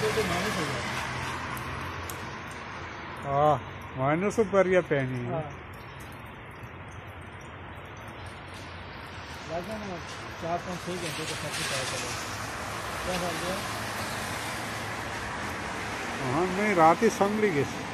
तो माइनस ऊपर या पहनी है चार पाँच छः घंटे का सब कुछ क्या हाल है हाँ नहीं रात ही संभली गई